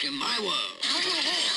In my world.